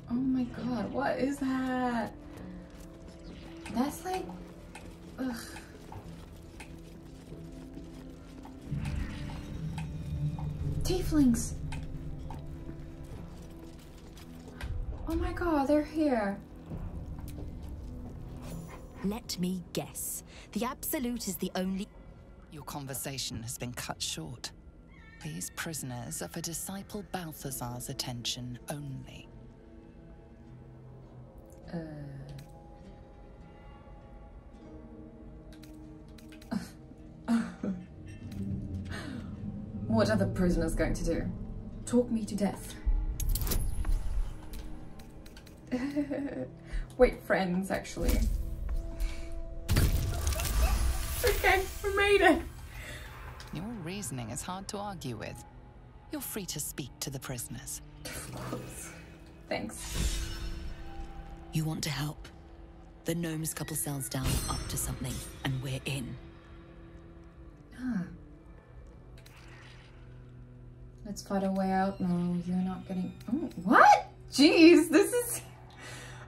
Oh my god, what is that? That's like... Ugh. Tieflings! Oh my god, they're here. Let me guess. The Absolute is the only... Your conversation has been cut short. These prisoners are for Disciple Balthazar's attention only. Uh... what are the prisoners going to do? Talk me to death. Wait, friends, actually. Okay, we made it. Your reasoning is hard to argue with. You're free to speak to the prisoners. Thanks. You want to help? The gnome's couple cells down up to something, and we're in. Ah. Let's find a way out. No, you're not getting... Oh, what? Jeez, this is...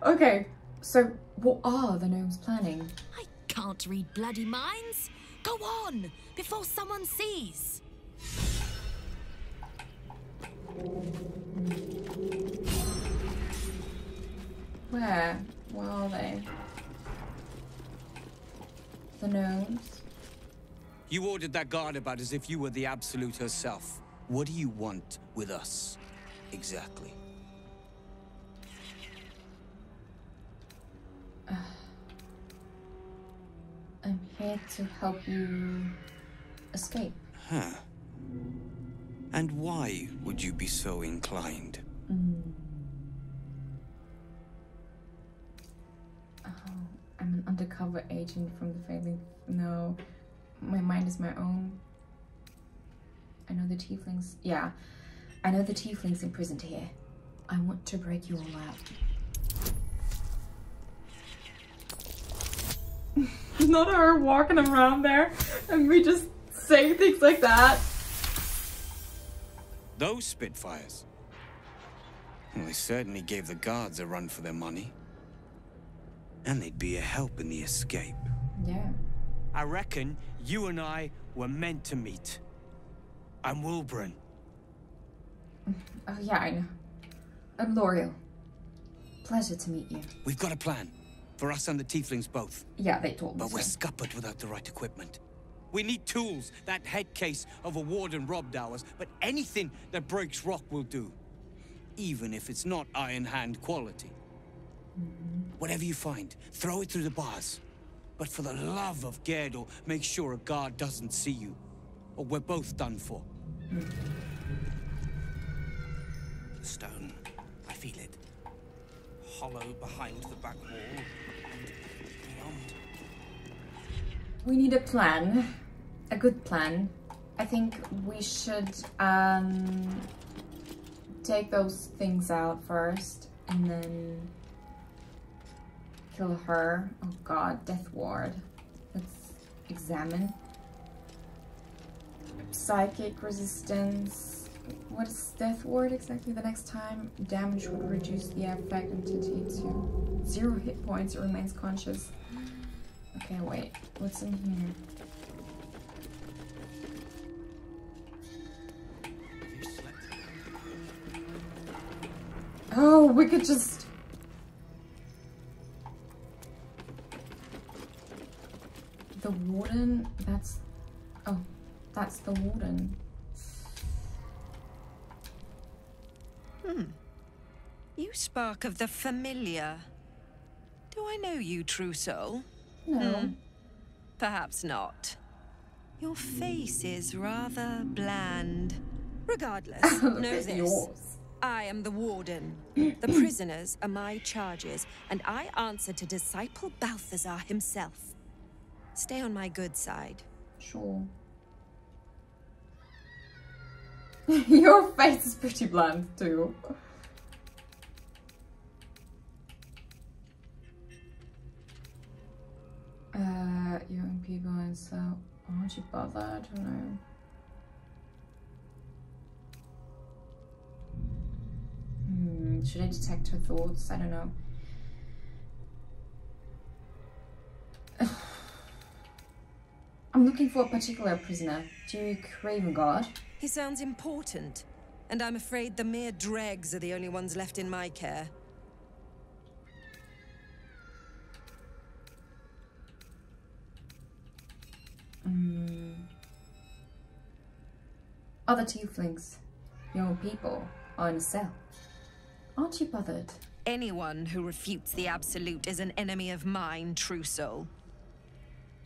Okay, so what are the gnomes planning? I can't read bloody minds. Go on, before someone sees. Where? Where are they? The gnomes? You ordered that guard about as if you were the Absolute herself. What do you want with us, exactly? I'm here to help you escape. Huh. And why would you be so inclined? Mm. Undercover agent from the family. No, my mind is my own. I know the tieflings. Yeah, I know the tieflings imprisoned here. I want to break you all out. Not her walking around there and we just saying things like that. Those Spitfires? Well, they certainly gave the guards a run for their money. And they'd be a help in the escape. Yeah. I reckon you and I were meant to meet. I'm Wulbren. Oh yeah, I know. I'm Lauriel. Pleasure to meet you. We've got a plan. For us and the Tieflings both. Yeah, they told me But we're scuppered without the right equipment. We need tools. That head case of a warden robbed ours, but anything that breaks rock will do. Even if it's not Iron Hand quality. Whatever you find, throw it through the bars. But for the love of Gerdor, make sure a guard doesn't see you. Or we're both done for. The stone. I feel it. Hollow behind the back wall and beyond. We need a plan. A good plan. I think we should um, take those things out first and then kill her. Oh god, Death Ward. Let's examine. psychic resistance. What is death ward exactly? The next time damage would reduce the affect entity to zero hit points. It remains conscious. Okay, wait. What's in here? Oh, we could just... warden? That's... Oh, that's the warden. Hmm. You spark of the familiar. Do I know you, true soul? No. Hmm. Perhaps not. Your face is rather bland. Regardless, know this. yours. I am the warden. the prisoners are my charges, and I answer to Disciple Balthazar himself. Stay on my good side. Sure. Your face is pretty bland too. Uh, young people and so aren't you bothered? I don't know. Hmm, should I detect her thoughts? I don't know. I'm looking for a particular prisoner. Do you Duke Ravengard. He sounds important, and I'm afraid the mere dregs are the only ones left in my care. Mm. Other tieflings, young people, are in a cell. Aren't you bothered? Anyone who refutes the Absolute is an enemy of mine, true soul.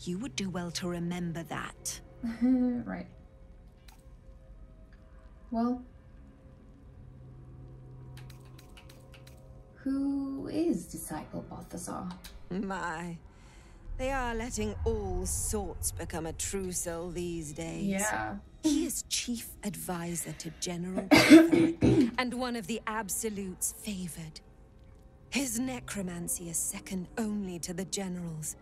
You would do well to remember that. right. Well, who is Disciple Balthazar? My. They are letting all sorts become a true soul these days. Yeah. He is chief advisor to General and one of the Absolute's favored. His necromancy is second only to the General's.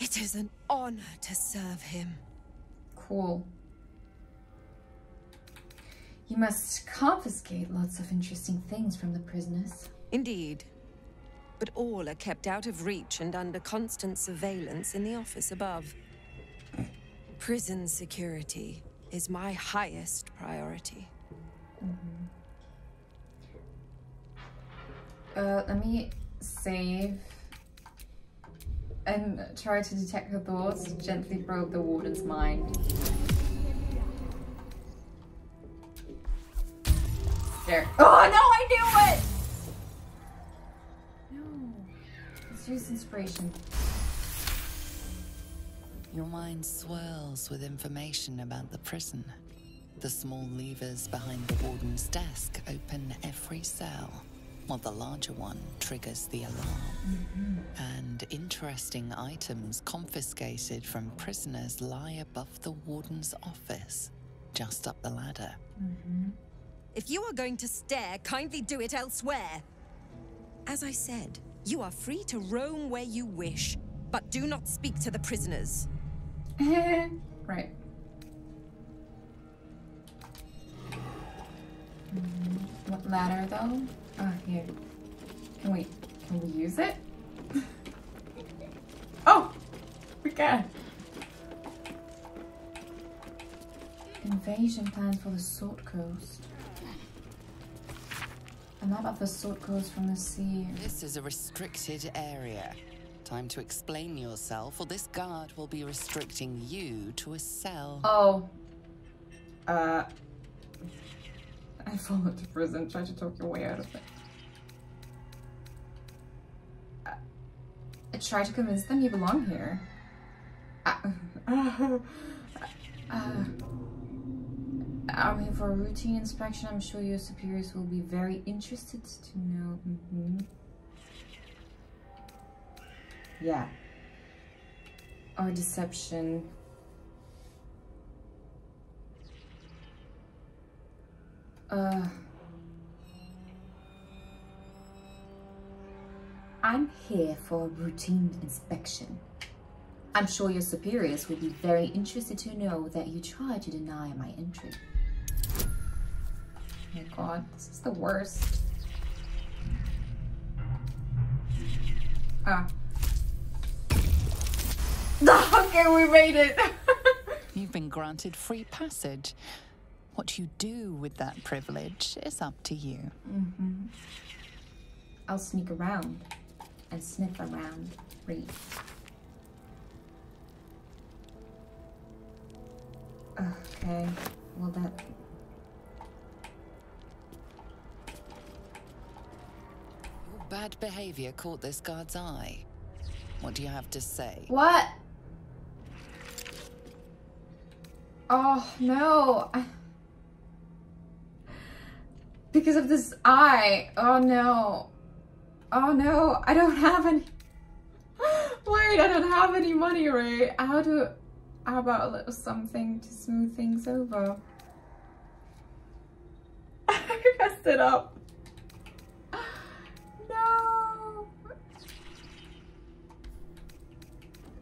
It is an honor to serve him. Cool. You must confiscate lots of interesting things from the prisoners. Indeed. But all are kept out of reach and under constant surveillance in the office above. Prison security is my highest priority. Mm-hmm. Uh, let me save and try to detect her thoughts. Gently probe the warden's mind. There. Oh no, I knew it! No. Let's use inspiration. Your mind swirls with information about the prison. The small levers behind the warden's desk open every cell, while the larger one triggers the alarm. And interesting items confiscated from prisoners lie above the warden's office, just up the ladder. If you are going to stare, kindly do it elsewhere. As I said, you are free to roam where you wish, but do not speak to the prisoners. right. Mm, What ladder though? Ah, here. Can we, can we use it? oh! We can! Invasion plans for the Sword Coast. A map of the Sword Coast from the sea. This is a restricted area. Time to explain yourself, or this guard will be restricting you to a cell. Oh. Uh. I fall into prison. Try to talk your way out of it. Try to convince them you belong here. Uh, uh, I'm here for a routine inspection. I'm sure your superiors will be very interested to know. Mhm. Yeah. Or deception. Uh. I'm here for a routine inspection. I'm sure your superiors would be very interested to know that you tried to deny my entry. Oh my god, this is the worst. Ah. okay, we made it! You've been granted free passage. What you do with that privilege is up to you. Mm -hmm. I'll sneak around and sniff around. Read. Okay, well that... Your bad behavior caught this guard's eye. What do you have to say? What? Oh, no. I... Because of this eye. Oh, no. Oh, no. I don't have any... Wait, I don't have any money, Ray. How do... How about a little something to smooth things over? I messed it up. No.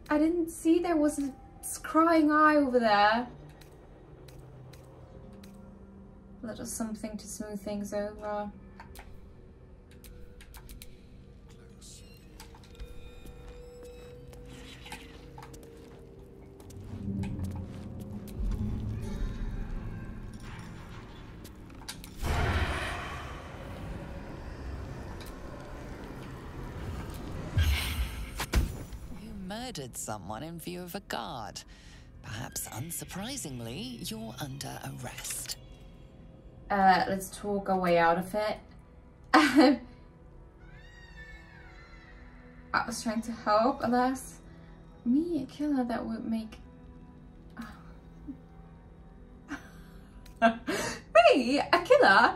I didn't see there was a crying eye over there. A little something to smooth things over. Murdered someone in view of a guard. Perhaps unsurprisingly, you're under arrest. Uh, let's talk our way out of it. I was trying to help, alas. Me, a killer that would make... me, a killer?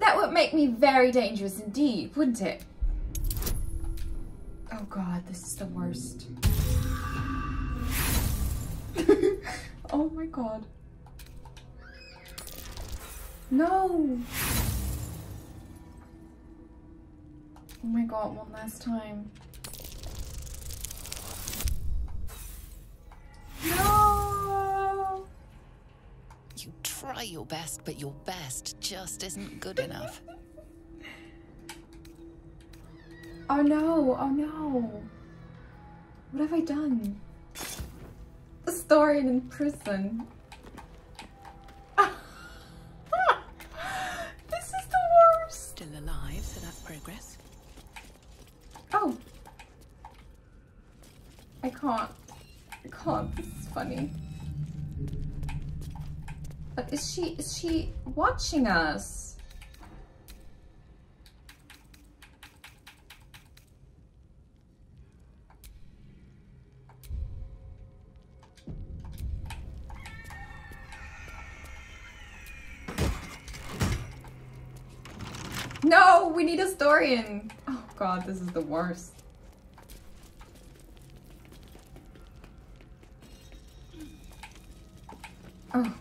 That would make me very dangerous indeed, wouldn't it? Oh god, this is the worst. oh my god. No! Oh my god, one last time. No! You try your best, but your best just isn't good enough. Oh no, oh no. What have I done? Story in prison. this is the worst. Still alive, so that's progress. Oh. I can't. I can't. This is funny. But is she, is she watching us? No, we need a historian. Oh god, this is the worst. Oh.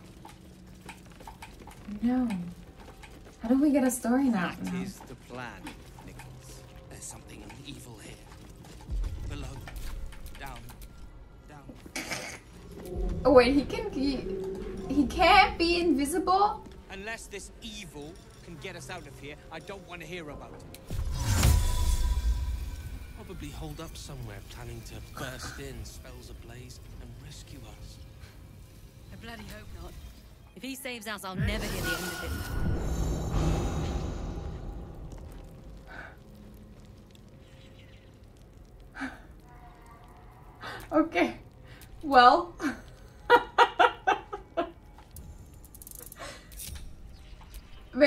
No. How do we get a story now? That is the plan, Nichols. There's something evil here. Below. Down. Down. Oh wait, he can he, he can't be invisible? Unless this evil can get us out of here, I don't want to hear about it. Probably hold up somewhere, planning to burst in, spells ablaze, and rescue us. I bloody hope not. If he saves us, I'll never hear the end of it. okay. Well.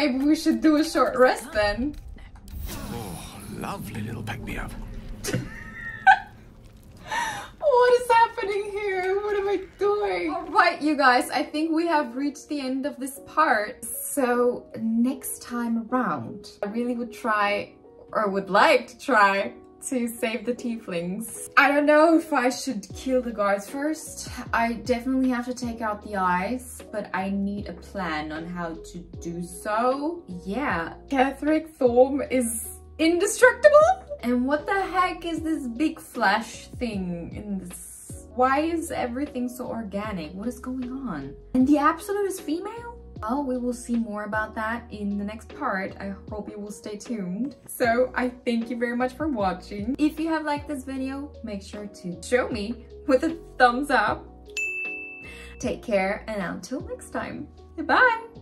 Maybe we should do a short rest then. Oh, lovely little pick me up. what is happening here? What am I doing? Alright, you guys, I think we have reached the end of this part. So next time around, I really would try, or would like to try, to save the tieflings. I don't know if I should kill the guards first. I definitely have to take out the eyes, but I need a plan on how to do so. Yeah, Ketheric Thorm is indestructible? And what the heck is this big flash thing in this Why is everything so organic? What is going on? And the Absolute is female? Well, we will see more about that in the next part. I hope you will stay tuned. So I thank you very much for watching. If you have liked this video, make sure to show me with a thumbs up. Take care and until next time, bye!